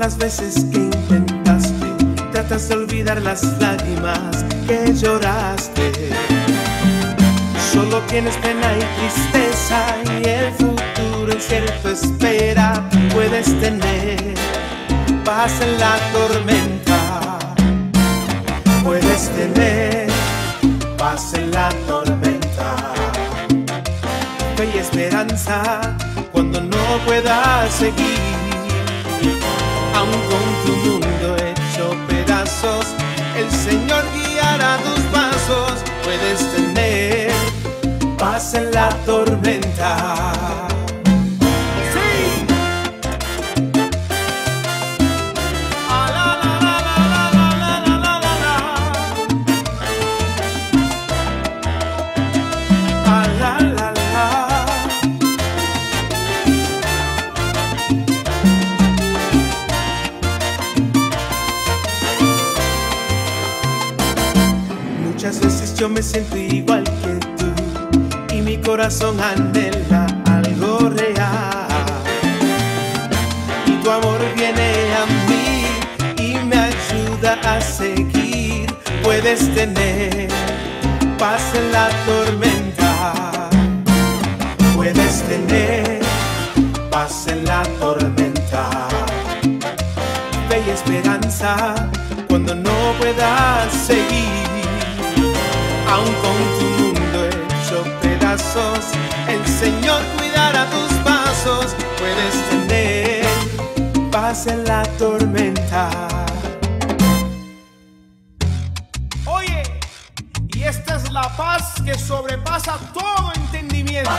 las veces que intentaste, tratas de olvidar las lágrimas que lloraste. Solo tienes pena y tristeza y el futuro incierto espera. Puedes tener paz en la tormenta. Puedes tener paz en la tormenta. Fe y esperanza cuando no puedas seguir aún con tu mundo hecho pedazos, el Señor guiará tus pasos, puedes tener paz en la tormenta. Yo me siento igual que tú y mi corazón anhela algo real. Y tu amor viene a mí y me ayuda a seguir. Puedes tener paz en la tormenta. Puedes tener paz en la tormenta fe y esperanza cuando no puedas seguir. Aún con tu mundo hecho pedazos, el Señor cuidará tus pasos. Puedes tener paz en la tormenta. Oye, y esta es la paz que sobrepasa todo entendimiento.